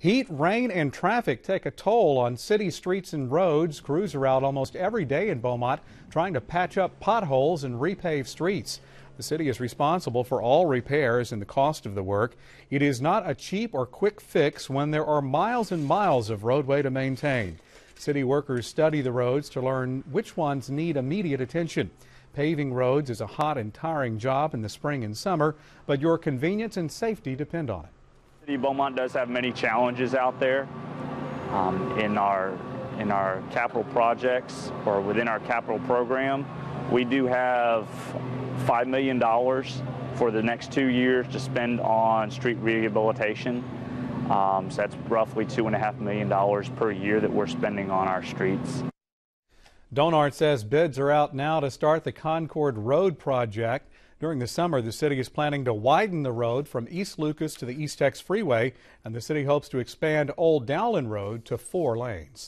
Heat, rain, and traffic take a toll on city streets and roads. Crews are out almost every day in Beaumont trying to patch up potholes and repave streets. The city is responsible for all repairs and the cost of the work. It is not a cheap or quick fix when there are miles and miles of roadway to maintain. City workers study the roads to learn which ones need immediate attention. Paving roads is a hot and tiring job in the spring and summer, but your convenience and safety depend on it. City Beaumont does have many challenges out there um, in our in our capital projects or within our capital program. We do have $5 million for the next two years to spend on street rehabilitation. Um, so that's roughly $2.5 million per year that we're spending on our streets. Donart says bids are out now to start the Concord Road project. During the summer, the city is planning to widen the road from East Lucas to the Eastex Freeway, and the city hopes to expand Old Dowlen Road to four lanes.